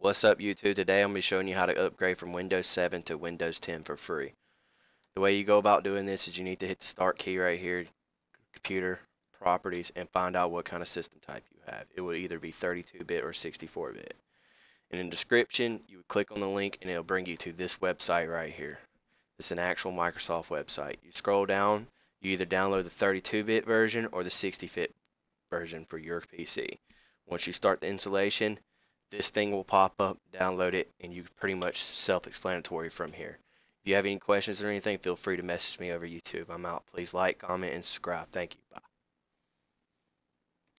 What's up YouTube? Today I'm going to be showing you how to upgrade from Windows 7 to Windows 10 for free. The way you go about doing this is you need to hit the start key right here, computer, properties, and find out what kind of system type you have. It will either be 32-bit or 64-bit. And in the description, you would click on the link and it'll bring you to this website right here. It's an actual Microsoft website. You scroll down, you either download the 32-bit version or the 60-bit version for your PC. Once you start the installation, this thing will pop up, download it, and you pretty much self-explanatory from here. If you have any questions or anything, feel free to message me over YouTube. I'm out. Please like, comment, and subscribe. Thank you. Bye.